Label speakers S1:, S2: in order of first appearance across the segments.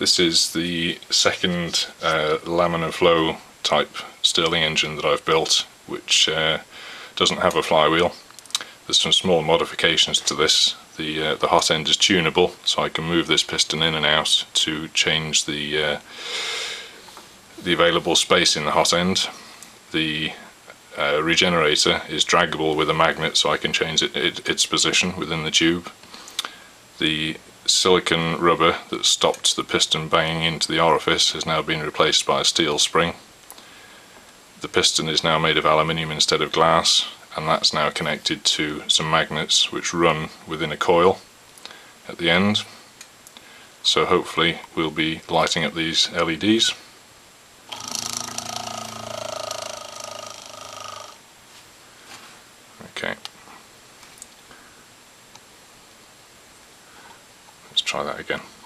S1: This is the second uh, laminar flow type Stirling engine that I've built which uh, doesn't have a flywheel. There's some small modifications to this. The, uh, the hot end is tunable so I can move this piston in and out to change the, uh, the available space in the hot end. The uh, regenerator is draggable with a magnet so I can change it, it, its position within the tube. The silicon rubber that stopped the piston banging into the orifice has now been replaced by a steel spring. The piston is now made of aluminium instead of glass and that's now connected to some magnets which run within a coil at the end. So hopefully we'll be lighting up these LEDs. Okay. Try that again.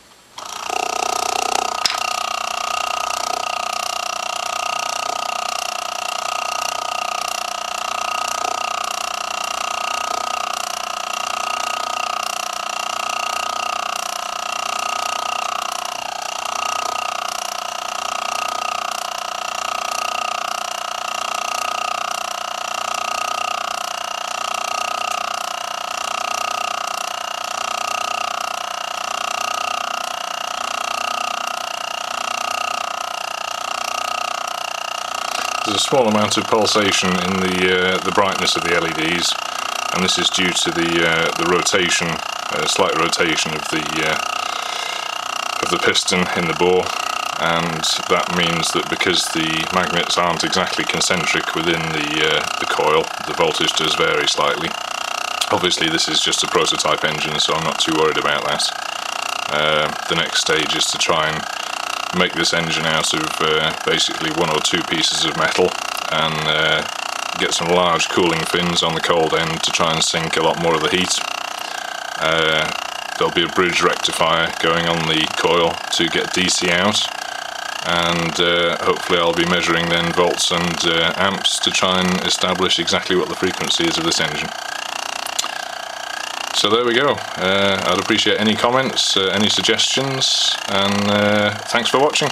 S1: There's a small amount of pulsation in the uh, the brightness of the LEDs and this is due to the uh, the rotation, uh, slight rotation of the uh, of the piston in the bore and that means that because the magnets aren't exactly concentric within the, uh, the coil, the voltage does vary slightly. Obviously this is just a prototype engine so I'm not too worried about that. Uh, the next stage is to try and make this engine out of uh, basically one or two pieces of metal and uh, get some large cooling fins on the cold end to try and sink a lot more of the heat. Uh, there'll be a bridge rectifier going on the coil to get DC out and uh, hopefully I'll be measuring then volts and uh, amps to try and establish exactly what the frequency is of this engine. So there we go. Uh, I'd appreciate any comments, uh, any suggestions, and uh, thanks for watching.